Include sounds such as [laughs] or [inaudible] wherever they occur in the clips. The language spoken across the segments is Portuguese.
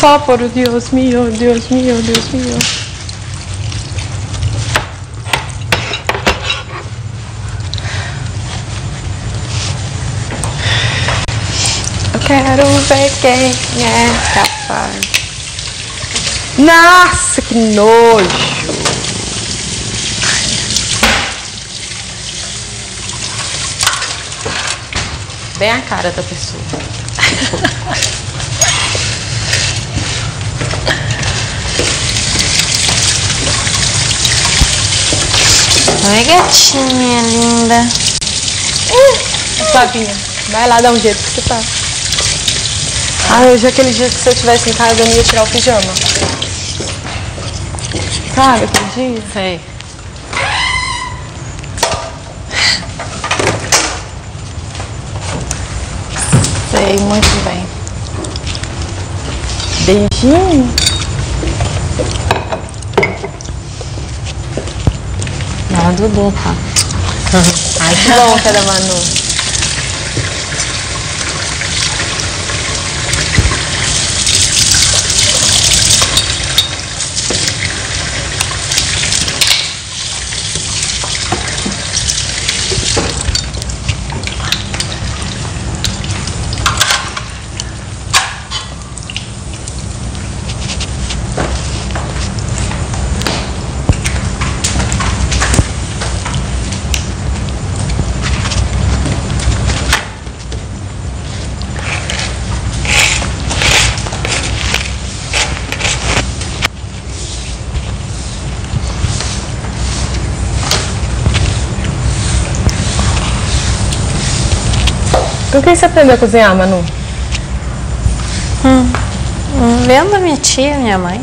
Só por Deus mío, Deus mío, Deus mío. Eu quero ver quem é capaz. Nossa, que nojo! Bem a cara da pessoa. [laughs] Oi, gatinha linda. Flavinha, vai lá dar um jeito que você tá. Ah, hoje é aquele dia que se eu estivesse em casa eu não ia tirar o pijama. Sabe aquele dia? Sei. Sei muito bem. Beijinho. Ela Dudu, tá? Ai, que bom, cada Manu. Com quem você aprendeu a cozinhar, Manu? Hum, Vendo a minha tia, minha mãe.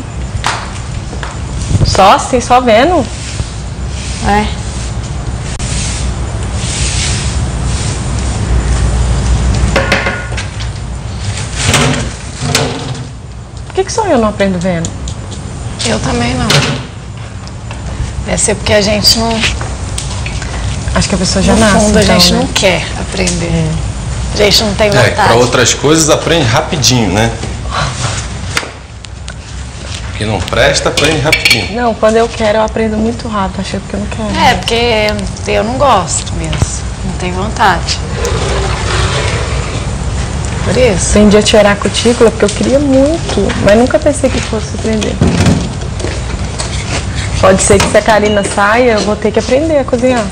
Só assim, só vendo? É. Por que, que só eu não aprendo vendo? Eu também não. Deve ser porque a gente não. Acho que a pessoa já no nasce. fundo, a então, gente né? não quer aprender. A gente não tem É, vontade. para outras coisas aprende rapidinho, né? Que não presta, aprende rapidinho. Não, quando eu quero, eu aprendo muito rápido. Achei porque eu não quero. É, porque eu não gosto mesmo. Não tenho vontade. Por isso. Aprendi a tirar a cutícula porque eu queria muito, mas nunca pensei que fosse aprender. Pode ser que se a Karina saia, eu vou ter que aprender a cozinhar.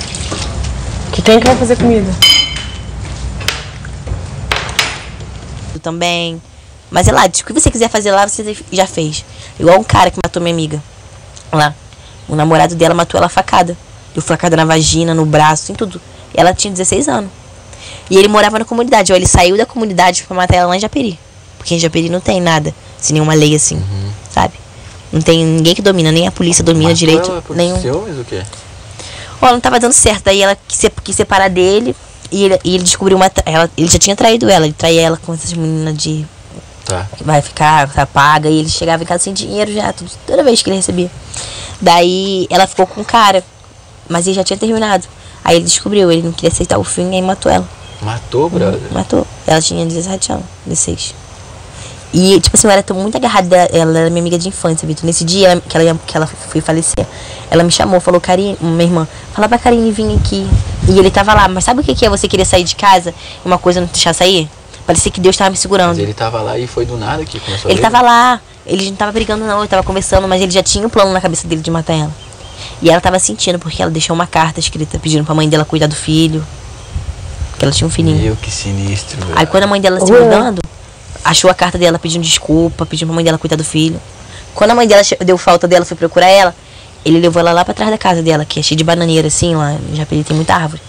Que quem que vai fazer comida? Também. Mas é lá, o que você quiser fazer lá, você já fez. Igual um cara que matou minha amiga. Lá. O namorado dela matou ela facada. Deu facada na vagina, no braço, em tudo. Ela tinha 16 anos. E ele morava na comunidade. Ó, ele saiu da comunidade pra matar ela lá em Japeri. Porque em Japeri não tem nada. Sem nenhuma lei assim. Sabe? Não tem ninguém que domina, nem a polícia domina direito. ela nenhum. ciúmes, o quê? Ó, não tava dando certo. Daí ela quis, se- quis separar dele. E ele, e ele descobriu uma. Ela, ele já tinha traído ela. Ele traía ela com essas meninas de. Tá. que vai ficar, tá paga. E ele chegava em casa sem dinheiro já, tudo, toda vez que ele recebia. Daí ela ficou com o cara. Mas ele já tinha terminado. Aí ele descobriu, ele não queria aceitar o fim, aí matou ela. Matou, brother? Matou. Ela tinha 17 anos, 16. E, tipo assim, eu era tão muito agarrada, ela era minha amiga de infância, Vitor. Nesse dia ela- que ela, ia- que ela foi falecer, ela me chamou, falou, Karine, minha irmã, fala pra Karine vir aqui. E ele tava lá, mas sabe o que, que é você querer sair de casa e uma coisa não te deixar sair? Parecia que Deus tava me segurando. Mas ele tava lá e foi do nada que começou a Ele briga? tava lá, ele não tava brigando não, ele tava conversando, mas ele já tinha um plano na cabeça dele de matar ela. E ela tava sentindo, porque ela deixou uma carta escrita pedindo pra mãe dela cuidar do filho. Porque ela tinha um filhinho. Meu, que sinistro, velho. Aí quando a mãe dela se mudando, achou a carta dela pedindo desculpa, pedindo pra mãe dela cuidar do filho. Quando a mãe dela deu falta dela, foi procurar ela, ele levou ela lá pra trás da casa dela, que é cheia de bananeira, assim, lá em Japeri tem muita árvore.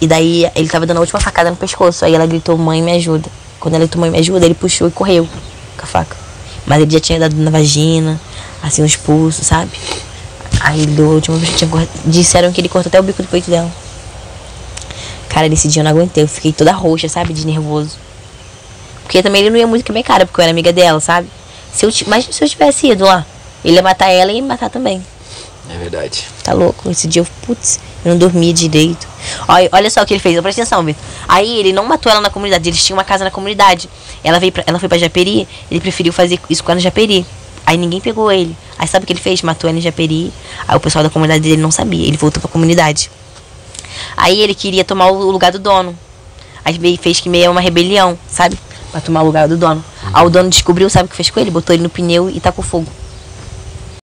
E daí ele tava dando a última facada no pescoço, aí ela gritou, mãe, me ajuda. Quando ela gritou, mãe, me ajuda, ele puxou e correu com a faca. Mas ele já tinha dado na vagina, assim, nos pulsos, sabe? Aí ele deu a última vez tinha. Disseram que ele cortou até o bico do peito dela. Cara, nesse dia eu não aguentei, eu fiquei toda roxa, sabe? De nervoso. Porque também ele não ia muito com a minha cara, porque eu era amiga dela, sabe? Se eu, mas se eu tivesse ido lá, ele ia matar ela e ia me matar também. É verdade. Tá louco? Esse dia eu, putz, Eu não dormia direito. Olha, olha só o que ele fez, presta atenção, Vitor. Aí ele não matou ela na comunidade, eles tinham uma casa na comunidade. Ela, veio pra, ela foi pra Japeri, ele preferiu fazer isso com ela no Japeri. Aí ninguém pegou ele. Aí sabe o que ele fez? Matou ela em Japeri. Aí o pessoal da comunidade dele não sabia. Ele voltou pra comunidade. Aí ele queria tomar o lugar do dono. Aí fez que meio uma rebelião, sabe? Pra tomar o lugar do dono. Aí o dono descobriu, sabe o que fez com ele? Botou ele no pneu e tacou fogo.